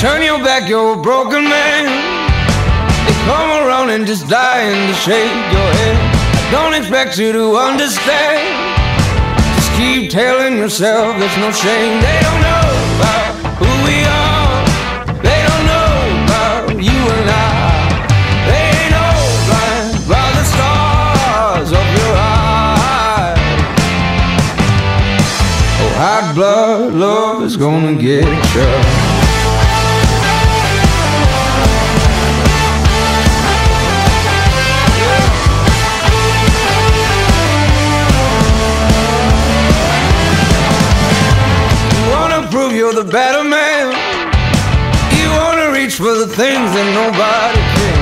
turn your back, you're a broken man. They come around and just dying to shake your head. I don't expect you to understand. Just keep telling yourself there's no shame. They don't know about who we are. They don't know about you and I. They ain't know blind by the stars of your eyes. Oh, hot blood love is gonna get you. You're the better man. You wanna reach for the things that nobody can.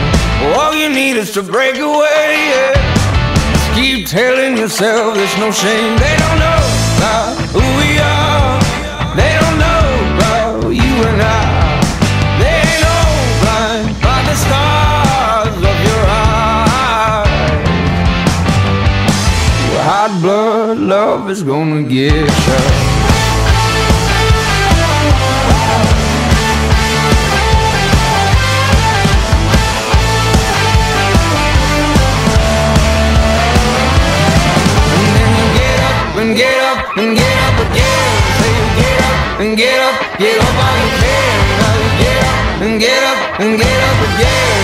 All you need is to break away. Yeah. Just keep telling yourself there's no shame. They don't know about who we are. They don't know about you and I. They all blind by the stars of your eyes. Hot blood love is gonna get you. And get up again. Say get up and get up, get up on your can. Get up and get up and get up again.